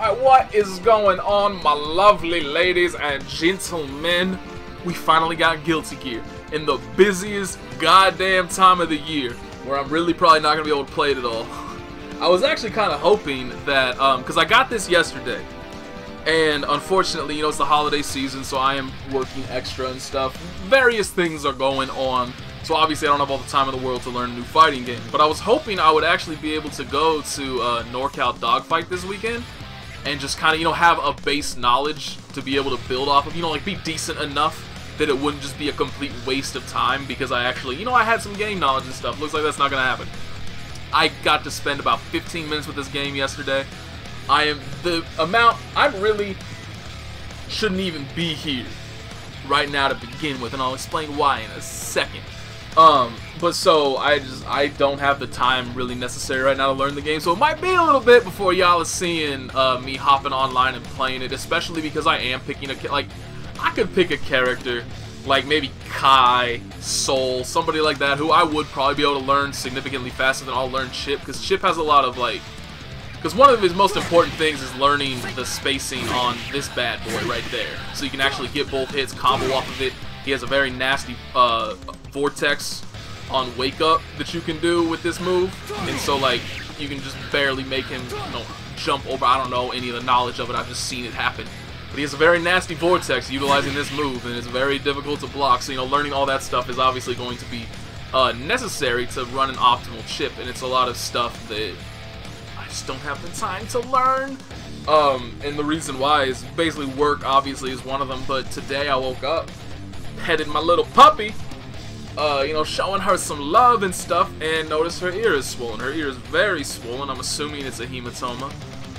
Alright, what is going on, my lovely ladies and gentlemen? We finally got Guilty Gear in the busiest goddamn time of the year, where I'm really probably not going to be able to play it at all. I was actually kind of hoping that, um, because I got this yesterday, and unfortunately, you know, it's the holiday season, so I am working extra and stuff. Various things are going on, so obviously I don't have all the time in the world to learn a new fighting game. But I was hoping I would actually be able to go to uh, NorCal Dogfight this weekend, and just kind of, you know, have a base knowledge to be able to build off of, you know, like be decent enough that it wouldn't just be a complete waste of time because I actually, you know, I had some game knowledge and stuff. Looks like that's not going to happen. I got to spend about 15 minutes with this game yesterday. I am, the amount, I really shouldn't even be here right now to begin with, and I'll explain why in a second. Um, but so I just I don't have the time really necessary right now to learn the game, so it might be a little bit before y'all are seeing uh, me hopping online and playing it, especially because I am picking a like I could pick a character like maybe Ky, Sol, somebody like that who I would probably be able to learn significantly faster than I'll learn Chipp because Chipp has a lot of like because one of his most important things is learning the spacing on this bad boy right there. So you can actually get both hits, combo off of it. He has a very nasty uh, vortex on Wake Up that you can do with this move. And so, like, you can just barely make him, you know, jump over. I don't know any of the knowledge of it. I've just seen it happen. But he has a very nasty vortex utilizing this move, and it's very difficult to block. So, you know, learning all that stuff is obviously going to be uh, necessary to run an optimal Chipp. And it's a lot of stuff that I just don't have the time to learn. Um, and the reason why is basically work, obviously, is one of them. But today I woke up, petted my little puppy, uh, you know, showing her some love and stuff, and notice her ear is swollen. Her ear is very swollen. I'm assuming it's a hematoma,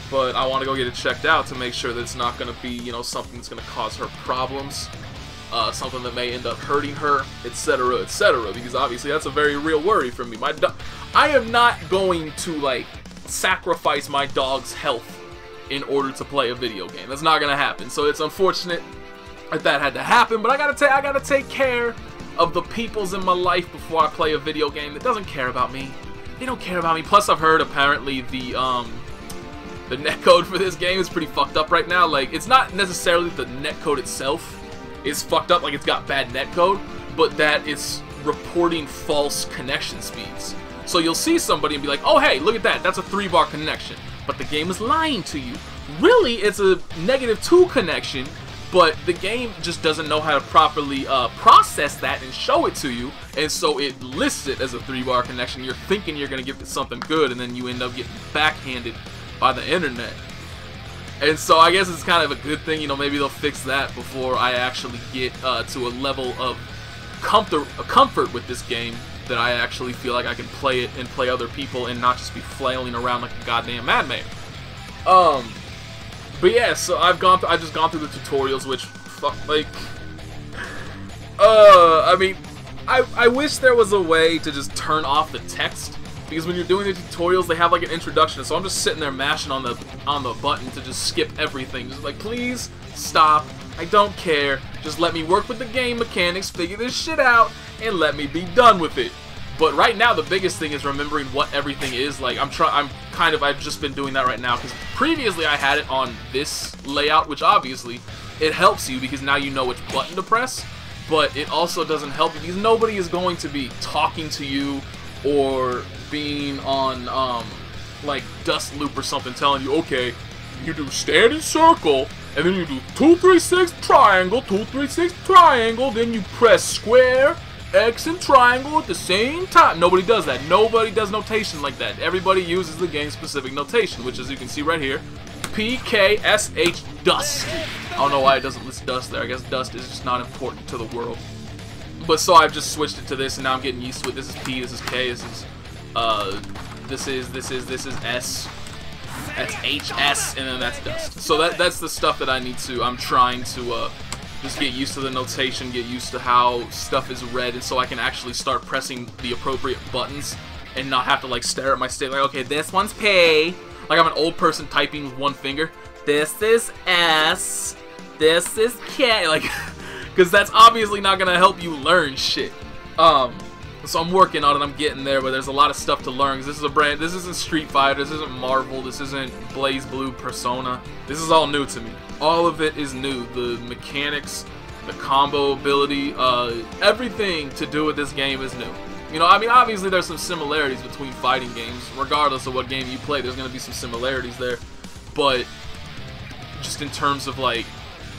but I want to go get it checked out to make sure that it's not going to be, you know, something that's going to cause her problems, uh, something that may end up hurting her, etc., etc. Because obviously that's a very real worry for me. My, I am not going to like sacrifice my dog's health in order to play a video game. That's not gonna happen. So it's unfortunate that that had to happen, but I gotta take I gotta take care of the peoples in my life before I play a video game that doesn't care about me. They don't care about me. Plus, I've heard apparently the um the netcode for this game is pretty fucked up right now. Like, it's not necessarily the netcode itself is fucked up, like it's got bad netcode, but that it's reporting false connection speeds. So you'll see somebody and be like, oh hey, look at that, that's a 3-bar connection. But the game is lying to you. Really, it's a negative 2 connection, but the game just doesn't know how to properly uh, process that and show it to you, and so it lists it as a 3-bar connection. You're thinking you're going to get something good, and then you end up getting backhanded by the internet. And so I guess it's kind of a good thing, you know, maybe they'll fix that before I actually get uh, to a level of comfort, comfort with this game that I actually feel like I can play it and play other people and not just be flailing around like a goddamn madman. Um, but yeah, so I've gone, I've just gone through the tutorials, which, fuck, like, uh, I mean, I, I wish there was a way to just turn off the text because when you're doing the tutorials, they have like an introduction. So I'm just sitting there mashing on the on the button to just skip everything. Just like, please stop. I don't care. Just let me work with the game mechanics, figure this shit out, and let me be done with it. But right now, the biggest thing is remembering what everything is. Like, I'm trying, I'm kind of, I've just been doing that right now, because previously I had it on this layout, which obviously, it helps you, because now you know which button to press, but it also doesn't help you, because nobody is going to be talking to you, or being on, um, like, Dustloop or something, telling you, okay, you do stand in circle, and then you do 236 triangle, 236 triangle, then you press square, X and triangle at the same time. Nobody does that. Nobody does notation like that. Everybody uses the game-specific notation, which as you can see right here, PKSH dust. I don't know why it doesn't list dust there. I guess dust is just not important to the world. But so I've just switched it to this, and now I'm getting used to it. This is P, this is K, this is, uh, this is, this is, this is S. That's HS, and then that's dust. So that that's the stuff that I need to, I'm trying to, uh, just get used to the notation, get used to how stuff is read, and so I can actually start pressing the appropriate buttons and not have to like stare at my stick like, okay, this one's P. Like I'm an old person typing with one finger. This is S. This is K. Like, because that's obviously not gonna help you learn shit. Um, So I'm working on it. I'm getting there, but there's a lot of stuff to learn. This is a brand. This isn't Street Fighter. This isn't Marvel. This isn't BlazBlue Persona. This is all new to me. All of it is new. The mechanics, the combo ability, uh, everything to do with this game is new. You know, I mean, obviously there's some similarities between fighting games. Regardless of what game you play, there's going to be some similarities there. But just in terms of like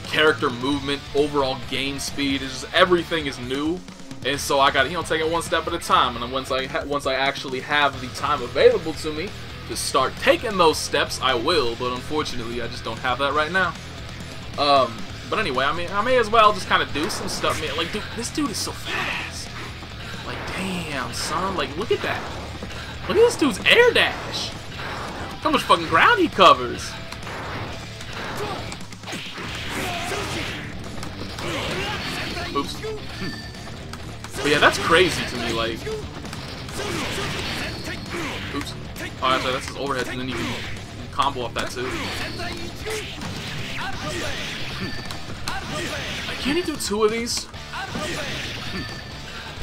character movement, overall game speed, just everything is new. And so I got you know take it one step at a time. And once I once I actually have the time available to me to start taking those steps, I will. But unfortunately, I just don't have that right now. Um, but anyway, I mean, I may as well just kind of do some stuff, man. Like, dude, this dude is so fast. Like, damn, son. Like, look at that. Look at this dude's air dash. How much fucking ground he covers. Oops. But yeah, that's crazy to me, like... Oops. Oh, actually, that's his overhead, and then you can combo off that, too. Hmm. Can't he do two of these? Hmm.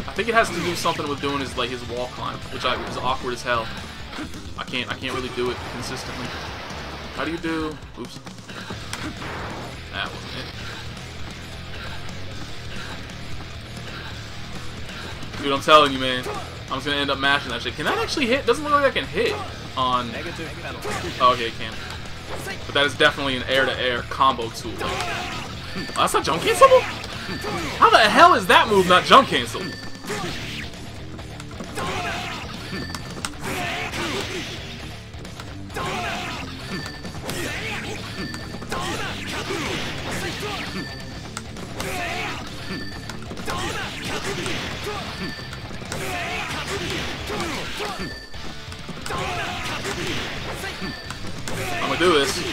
I think it has to do something with doing his like his wall climb, which I, is awkward as hell. I can't I can't really do it consistently. How do you do? Oops. That wasn't it. Dude, I'm telling you, man. I'm just gonna end up mashing that shit. Can that actually hit? Doesn't look like I can hit on. Negative Oh, okay, it can. But that is definitely an air-to-air -air combo tool. Oh, that's not jump cancelable? How the hell is that move not jump cancel? I'm gonna do this.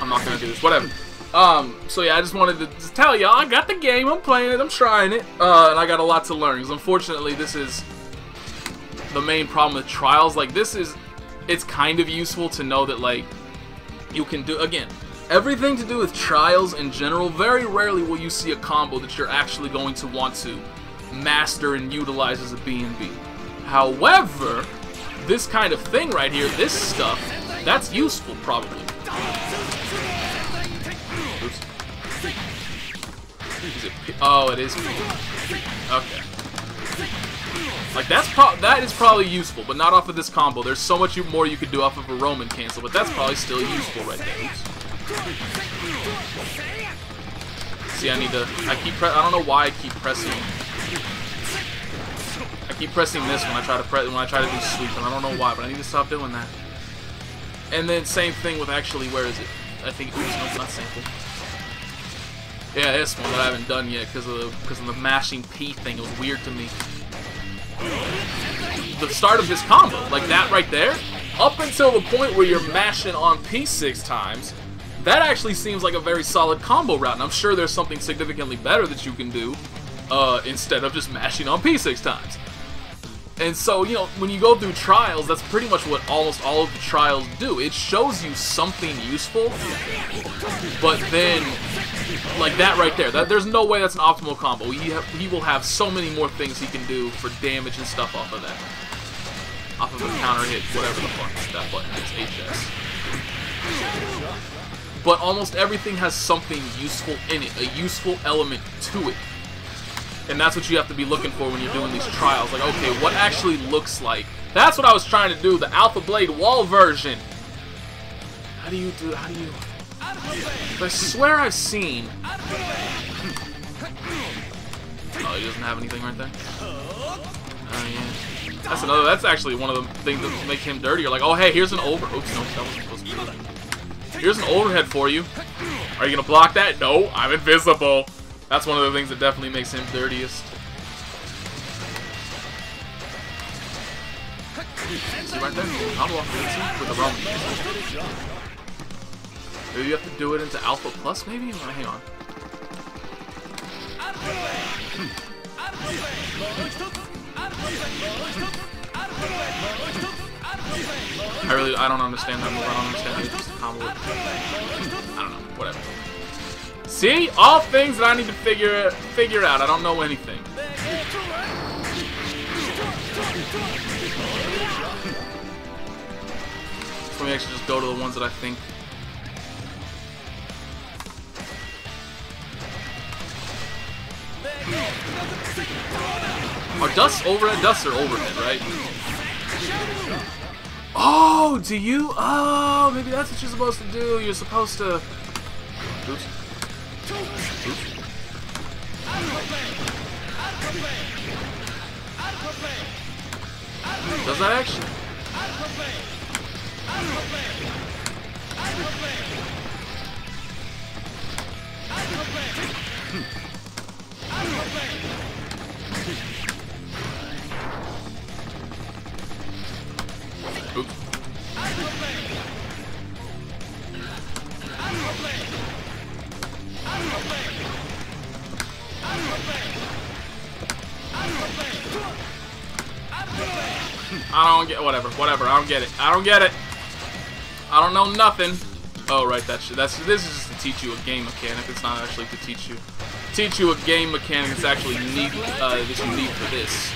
I'm not gonna do this. Whatever. Um, so yeah, I just wanted to just tell y'all, I got the game, I'm playing it, I'm trying it, uh, and I got a lot to learn, because unfortunately this is the main problem with trials, like this is, it's kind of useful to know that like, you can do, again, everything to do with trials in general, very rarely will you see a combo that you're actually going to want to master and utilize as a B&B. However, this kind of thing right here, this stuff, that's useful probably. Is it oh, it is Okay. Like that's pro that is probably useful, but not off of this combo. There's so much more you could do off of a Roman cancel, but that's probably still useful right there. Oops. See, I need to. I keep. I don't know why I keep pressing. I keep pressing this when I try to press when I try to do sweep, and I don't know why, but I need to stop doing that. And then same thing with actually, where is it? I think, no, it's not. Yeah, this one that I haven't done yet because of the because of the mashing P thing. It was weird to me. The start of this combo, like that right there, up until the point where you're mashing on P six times, that actually seems like a very solid combo route. And I'm sure there's something significantly better that you can do uh, instead of just mashing on P six times. And so, you know, when you go through trials, that's pretty much what almost all of the trials do. It shows you something useful, but then, like that right there, that there's no way that's an optimal combo. He, he will have so many more things he can do for damage and stuff off of that. Off of a counter hit, whatever the fuck that button is, HS. But almost everything has something useful in it, a useful element to it. And that's what you have to be looking for when you're doing these trials. Like, okay, what actually looks like? That's what I was trying to do, the Alpha Blade wall version. How do you do, how do you... I swear I've seen... Hmm. Oh, he doesn't have anything right there? Oh, yeah. That's another, that's actually one of the things that make him dirtier. Like, oh, hey, here's an over... Oops, no, that wasn't supposed to be Here's an overhead for you. Are you gonna block that? No, I'm invisible. That's one of the things that definitely makes him dirtiest. See. Maybe you have to do it into Alpha Plus, maybe? Hang on. Hmm. I really, I don't understand that move. I don't understand how just combo it. Hmm. I don't know, whatever. See? All things that I need to figure figure out. I don't know anything. Hmm. Let me actually just go to the ones that I think hmm. Are dusts overhead? Dusts are overhead, right? Oh, do you? Oh, maybe that's what you're supposed to do. You're supposed to... Oops. Does that actually? Oops. Get whatever, whatever. I don't get it. I don't get it. I don't know nothing. Oh right, that's that's this is just to teach you a game mechanic. It's not actually to teach you teach you a game mechanic. It's actually neat uh, that you need for this.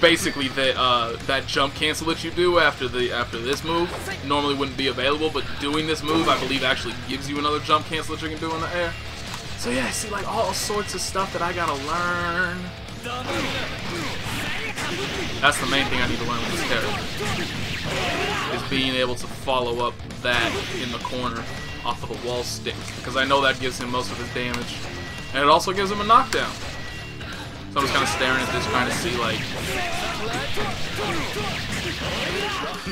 Basically, that uh, that jump cancel that you do after the after this move normally wouldn't be available, but doing this move, I believe, actually gives you another jump cancel that you can do in the air. So yeah, I see like all sorts of stuff that I gotta learn. That's the main thing I need to learn with this character. Is being able to follow up that in the corner off of the wall stick. Because I know that gives him most of his damage. And it also gives him a knockdown. So I'm just kind of staring at this trying to see like...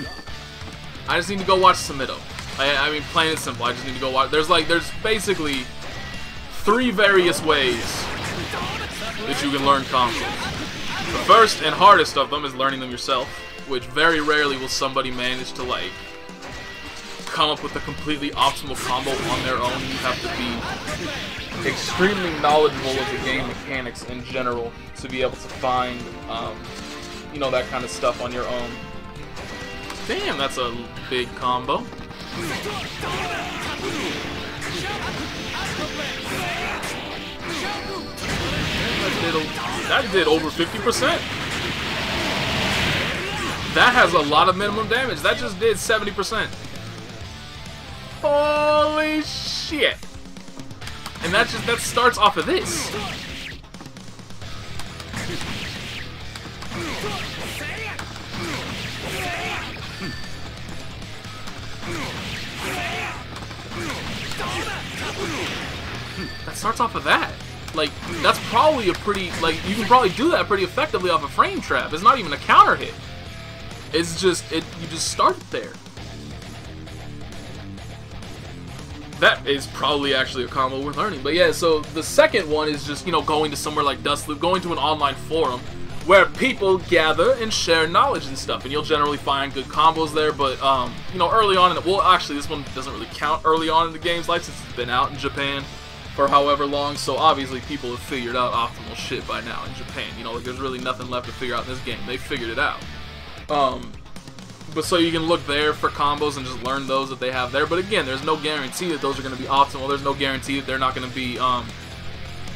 I just need to go watch Sumito. I, I mean, plain and simple, I just need to go watch... There's like, there's basically three various ways that you can learn combos. The first and hardest of them is learning them yourself, which very rarely will somebody manage to, like, come up with a completely optimal combo on their own. You have to be extremely knowledgeable of the game mechanics in general to be able to find, um, you know, that kind of stuff on your own. Damn, that's a big combo. That did, that did over 50%. That has a lot of minimum damage. That just did 70%. Holy shit. And that just that starts off of this. Hmm. Hmm. That starts off of that like that's probably a pretty like you can probably do that pretty effectively off a frame trap. It's not even a counter hit. It's just it you just start there. That is probably actually a combo worth learning. But yeah, so the second one is just, you know, going to somewhere like Dustloop, going to an online forum where people gather and share knowledge and stuff. And you'll generally find good combos there, but, um, you know, early on in the, well, actually, this one doesn't really count early on in the game's life since it's been out in Japan for however long, so obviously people have figured out optimal shit by now in Japan. You know, like there's really nothing left to figure out in this game. They figured it out. Um, but so you can look there for combos and just learn those that they have there. But again, there's no guarantee that those are going to be optimal. There's no guarantee that they're not going to be um,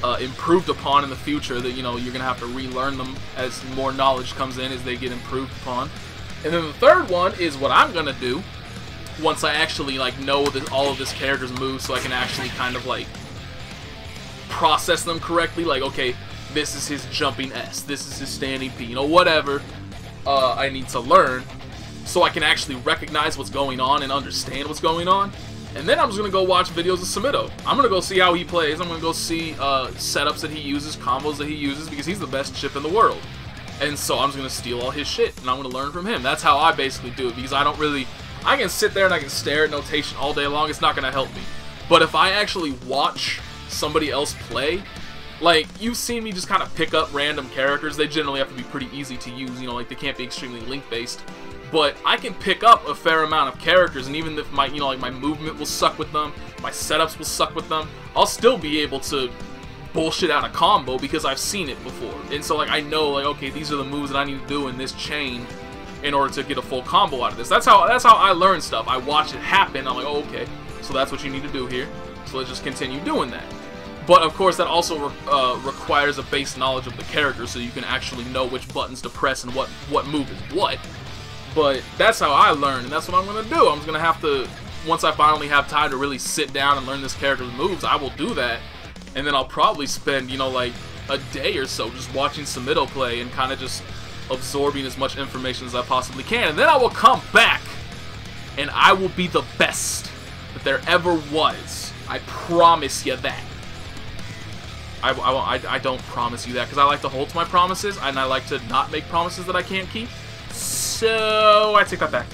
uh, improved upon in the future. That you know you're going to have to relearn them as more knowledge comes in as they get improved upon. And then the third one is what I'm going to do once I actually like know that all of this character's moves, so I can actually kind of like process them correctly. Like, okay, this is his jumping S, this is his standing P, you know, whatever uh, I need to learn so I can actually recognize what's going on and understand what's going on. And then I'm just going to go watch videos of Sumito. I'm going to go see how he plays. I'm going to go see uh, setups that he uses, combos that he uses, because he's the best Chipp in the world. And so I'm just going to steal all his shit, and I'm going to learn from him. That's how I basically do it, because I don't really... I can sit there and I can stare at notation all day long. It's not going to help me. But if I actually watch somebody else play. Like, you've seen me just kind of pick up random characters. They generally have to be pretty easy to use, you know, like they can't be extremely link-based. But I can pick up a fair amount of characters, and even if my, you know, like my movement will suck with them, my setups will suck with them, I'll still be able to bullshit out a combo because I've seen it before. And so, like, I know, like, okay, these are the moves that I need to do in this chain in order to get a full combo out of this. That's how that's how I learn stuff. I watch it happen. I'm like, oh, okay, So that's what you need to do here. So let's just continue doing that. But of course, that also re uh, requires a base knowledge of the character, so you can actually know which buttons to press and what what move is what. But that's how I learn, and that's what I'm gonna do. I'm just gonna have to, once I finally have time to really sit down and learn this character's moves, I will do that, and then I'll probably spend, you know, like a day or so just watching Sumito play and kind of just absorbing as much information as I possibly can, and then I will come back, and I will be the best that there ever was. I promise you that. I, I, I, don't promise you that because I like to hold to my promises and I like to not make promises that I can't keep. So I take that back.